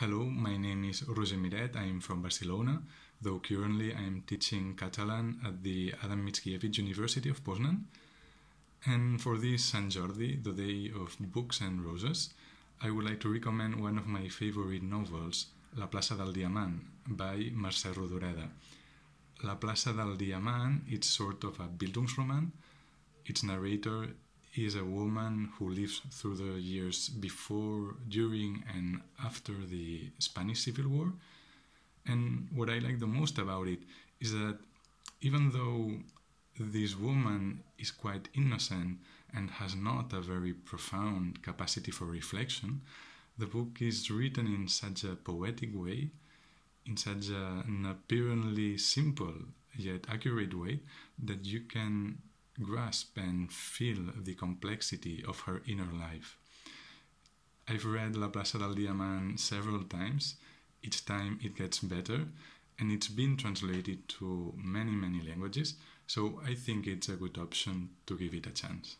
Hello, my name is Roger Miret. I'm from Barcelona, though currently I'm teaching Catalan at the Adam Mickiewicz University of Poznan. And for this Sant Jordi, the day of books and roses, I would like to recommend one of my favorite novels, La Plaça del Diamant, by Mercè Rodoreda. La Plaça del Diamant is sort of a Bildungsroman. Its narrator is a woman who lives through the years before, during, and after the Spanish Civil War. And what I like the most about it is that even though this woman is quite innocent and has not a very profound capacity for reflection, the book is written in such a poetic way, in such an apparently simple yet accurate way, that you can grasp and feel the complexity of her inner life. I've read La Plaça del Diamant several times. Each time it gets better, and it's been translated to many, many languages, so I think it's a good option to give it a chance.